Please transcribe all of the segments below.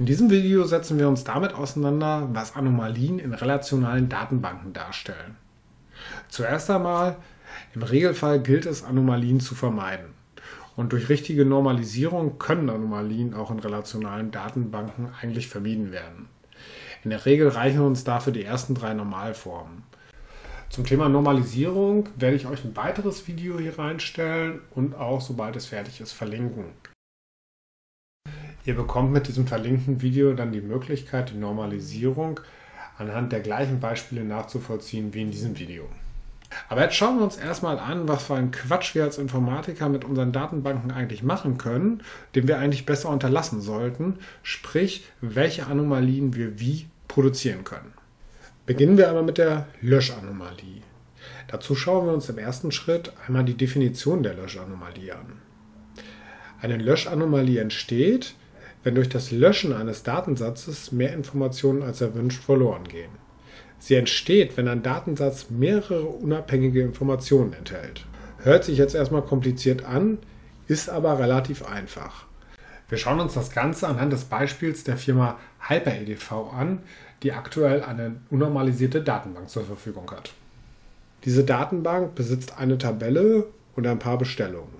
In diesem Video setzen wir uns damit auseinander, was Anomalien in relationalen Datenbanken darstellen. Zuerst einmal, im Regelfall gilt es, Anomalien zu vermeiden. Und durch richtige Normalisierung können Anomalien auch in relationalen Datenbanken eigentlich vermieden werden. In der Regel reichen uns dafür die ersten drei Normalformen. Zum Thema Normalisierung werde ich euch ein weiteres Video hier reinstellen und auch, sobald es fertig ist, verlinken. Ihr bekommt mit diesem verlinkten Video dann die Möglichkeit, die Normalisierung anhand der gleichen Beispiele nachzuvollziehen wie in diesem Video. Aber jetzt schauen wir uns erstmal an, was für einen Quatsch wir als Informatiker mit unseren Datenbanken eigentlich machen können, den wir eigentlich besser unterlassen sollten, sprich, welche Anomalien wir wie produzieren können. Beginnen wir aber mit der Löschanomalie. Dazu schauen wir uns im ersten Schritt einmal die Definition der Löschanomalie an. Eine Löschanomalie entsteht, wenn durch das Löschen eines Datensatzes mehr Informationen als erwünscht verloren gehen. Sie entsteht, wenn ein Datensatz mehrere unabhängige Informationen enthält. Hört sich jetzt erstmal kompliziert an, ist aber relativ einfach. Wir schauen uns das Ganze anhand des Beispiels der Firma HyperEDV an, die aktuell eine unnormalisierte Datenbank zur Verfügung hat. Diese Datenbank besitzt eine Tabelle und ein paar Bestellungen.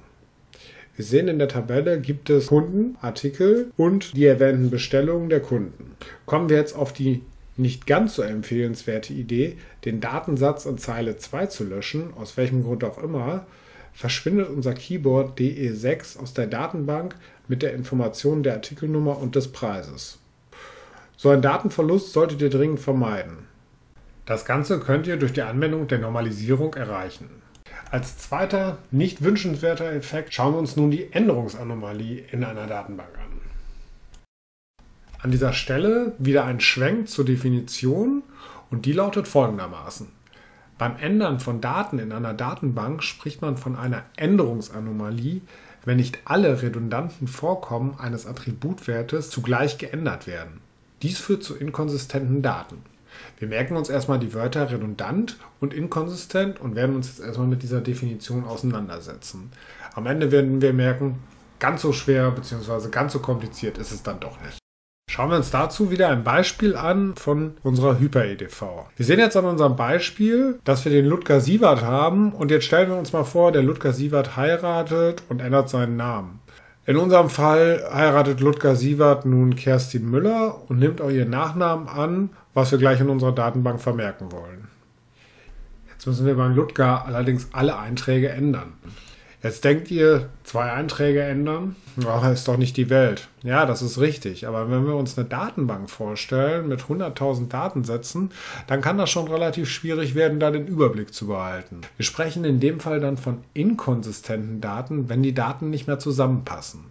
Wir sehen in der Tabelle gibt es Kunden, Artikel und die erwähnten Bestellungen der Kunden. Kommen wir jetzt auf die nicht ganz so empfehlenswerte Idee, den Datensatz in Zeile 2 zu löschen, aus welchem Grund auch immer, verschwindet unser Keyboard DE6 aus der Datenbank mit der Information der Artikelnummer und des Preises. So ein Datenverlust solltet ihr dringend vermeiden. Das Ganze könnt ihr durch die Anwendung der Normalisierung erreichen. Als zweiter nicht wünschenswerter Effekt schauen wir uns nun die Änderungsanomalie in einer Datenbank an. An dieser Stelle wieder ein Schwenk zur Definition und die lautet folgendermaßen. Beim Ändern von Daten in einer Datenbank spricht man von einer Änderungsanomalie, wenn nicht alle redundanten Vorkommen eines Attributwertes zugleich geändert werden. Dies führt zu inkonsistenten Daten. Wir merken uns erstmal die Wörter redundant und inkonsistent und werden uns jetzt erstmal mit dieser Definition auseinandersetzen. Am Ende werden wir merken, ganz so schwer bzw. ganz so kompliziert ist es dann doch nicht. Schauen wir uns dazu wieder ein Beispiel an von unserer Hyper-EDV. Wir sehen jetzt an unserem Beispiel, dass wir den Ludger Sievert haben und jetzt stellen wir uns mal vor, der Ludger Sievert heiratet und ändert seinen Namen. In unserem Fall heiratet Ludger Sievert nun Kerstin Müller und nimmt auch ihren Nachnamen an was wir gleich in unserer Datenbank vermerken wollen. Jetzt müssen wir beim Ludger allerdings alle Einträge ändern. Jetzt denkt ihr, zwei Einträge ändern? Ach, ist doch nicht die Welt. Ja, das ist richtig. Aber wenn wir uns eine Datenbank vorstellen mit 100.000 Datensätzen, dann kann das schon relativ schwierig werden, da den Überblick zu behalten. Wir sprechen in dem Fall dann von inkonsistenten Daten, wenn die Daten nicht mehr zusammenpassen.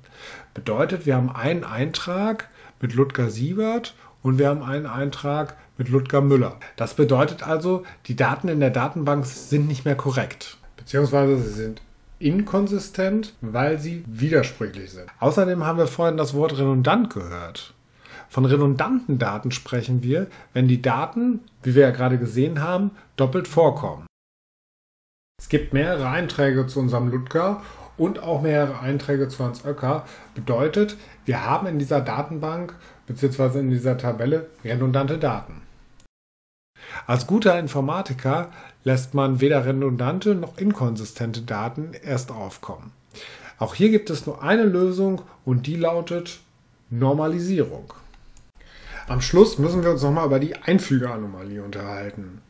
Bedeutet, wir haben einen Eintrag mit Ludger Siebert und wir haben einen Eintrag mit Ludger Müller. Das bedeutet also, die Daten in der Datenbank sind nicht mehr korrekt, beziehungsweise sie sind inkonsistent, weil sie widersprüchlich sind. Außerdem haben wir vorhin das Wort redundant gehört. Von redundanten Daten sprechen wir, wenn die Daten, wie wir ja gerade gesehen haben, doppelt vorkommen. Es gibt mehrere Einträge zu unserem Ludger und auch mehrere Einträge zu Hans Oecker. Bedeutet, wir haben in dieser Datenbank bzw. in dieser Tabelle redundante Daten. Als guter Informatiker lässt man weder redundante noch inkonsistente Daten erst aufkommen. Auch hier gibt es nur eine Lösung und die lautet Normalisierung. Am Schluss müssen wir uns nochmal über die Einfügeanomalie unterhalten.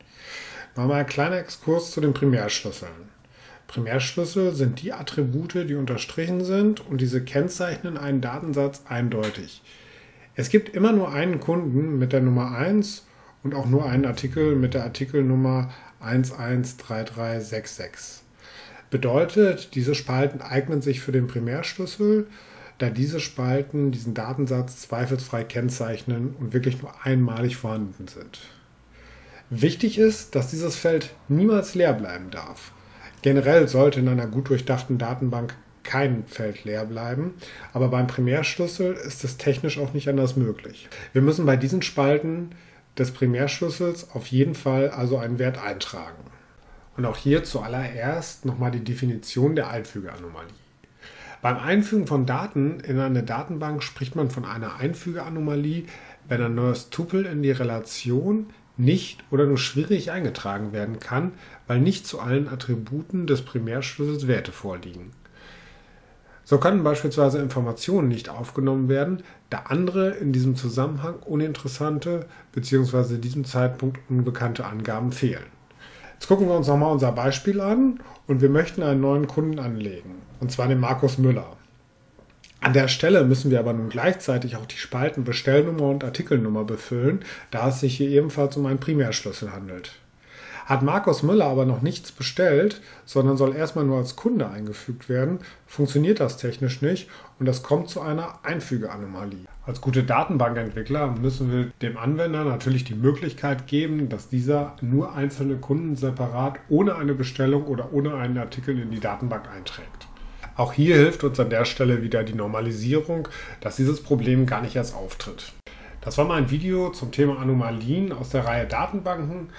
Nochmal ein kleiner Exkurs zu den Primärschlüsseln. Primärschlüssel sind die Attribute, die unterstrichen sind und diese kennzeichnen einen Datensatz eindeutig. Es gibt immer nur einen Kunden mit der Nummer 1 und auch nur einen Artikel mit der Artikelnummer 113366. Bedeutet, diese Spalten eignen sich für den Primärschlüssel, da diese Spalten diesen Datensatz zweifelsfrei kennzeichnen und wirklich nur einmalig vorhanden sind. Wichtig ist, dass dieses Feld niemals leer bleiben darf. Generell sollte in einer gut durchdachten Datenbank kein Feld leer bleiben. Aber beim Primärschlüssel ist es technisch auch nicht anders möglich. Wir müssen bei diesen Spalten des Primärschlüssels auf jeden Fall also einen Wert eintragen. Und auch hier zuallererst nochmal die Definition der Einfügeanomalie. Beim Einfügen von Daten in eine Datenbank spricht man von einer Einfügeanomalie, wenn ein neues Tupel in die Relation nicht oder nur schwierig eingetragen werden kann, weil nicht zu allen Attributen des Primärschlüssels Werte vorliegen. So können beispielsweise Informationen nicht aufgenommen werden, da andere in diesem Zusammenhang uninteressante bzw. diesem Zeitpunkt unbekannte Angaben fehlen. Jetzt gucken wir uns nochmal unser Beispiel an und wir möchten einen neuen Kunden anlegen, und zwar den Markus Müller. An der Stelle müssen wir aber nun gleichzeitig auch die Spalten Bestellnummer und Artikelnummer befüllen, da es sich hier ebenfalls um einen Primärschlüssel handelt. Hat Markus Müller aber noch nichts bestellt, sondern soll erstmal nur als Kunde eingefügt werden, funktioniert das technisch nicht und das kommt zu einer Einfügeanomalie. Als gute Datenbankentwickler müssen wir dem Anwender natürlich die Möglichkeit geben, dass dieser nur einzelne Kunden separat ohne eine Bestellung oder ohne einen Artikel in die Datenbank einträgt. Auch hier hilft uns an der Stelle wieder die Normalisierung, dass dieses Problem gar nicht erst auftritt. Das war mein Video zum Thema Anomalien aus der Reihe Datenbanken.